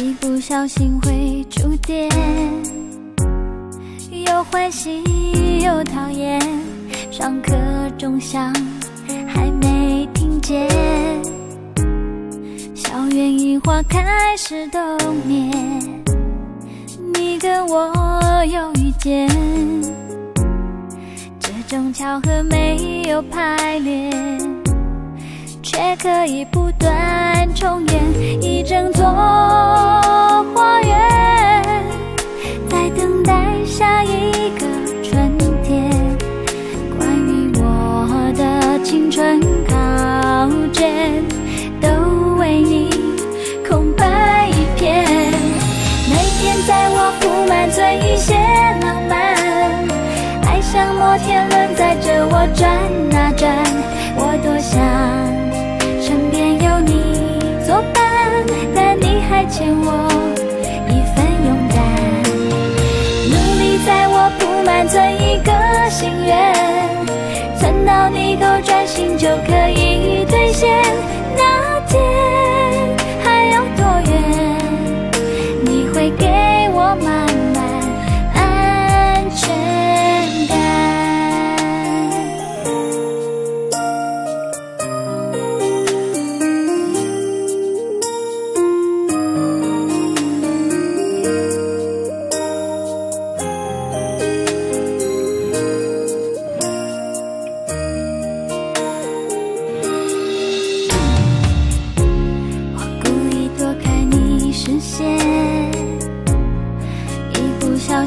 一不小心会触电，又欢喜又讨厌。上课钟响还没听见，校园樱花开始冬眠，你跟我又遇见，这种巧合没有排练。却可以不断重演摩天轮载着我转啊转，我多想身边有你作伴，但你。还欠我一份勇敢，努力在我铺满存一个心愿，存到你够专心就可以兑现。那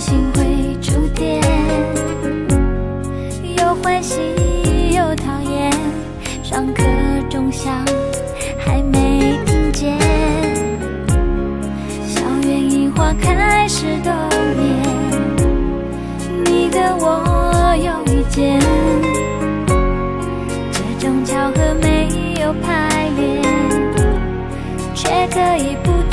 心会触电，又欢喜又讨厌。上课钟响，还没听见。校园樱花开始冬眠，你的我又遇见。这种巧合没有排练，却可以不。